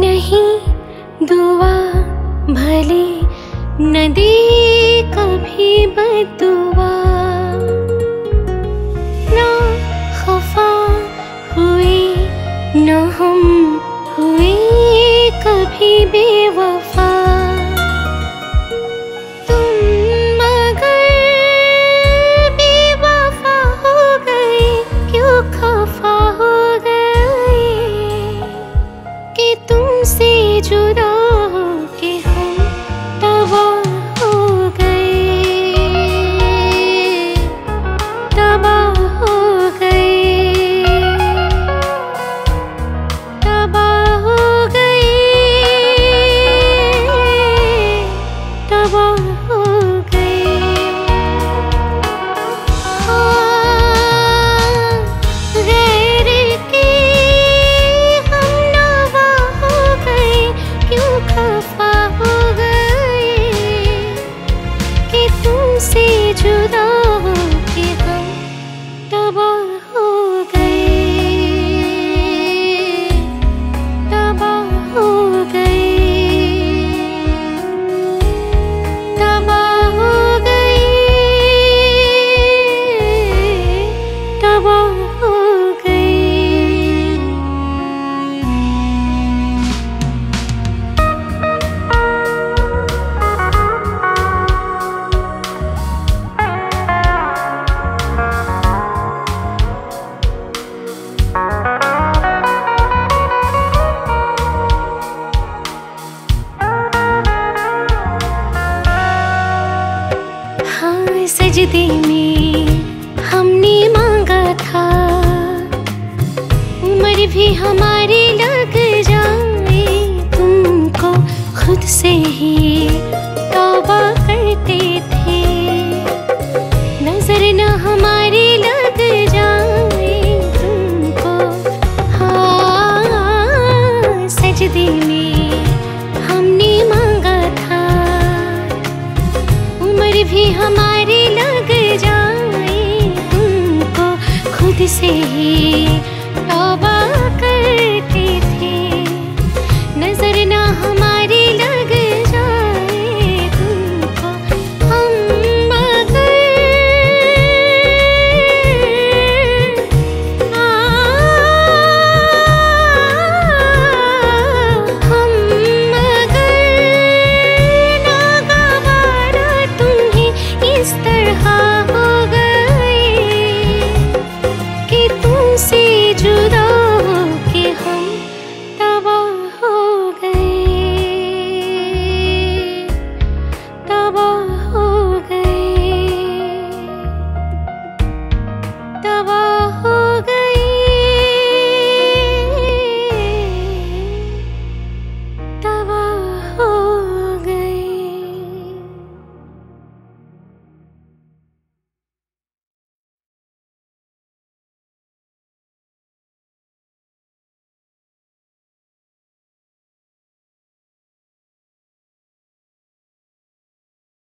नहीं दुआ भले नदी कभी बदुआ you could find वादे में हमने मांगा था। उम्र भी हमारी लग जाए तुमको खुद से ही से ही तोबा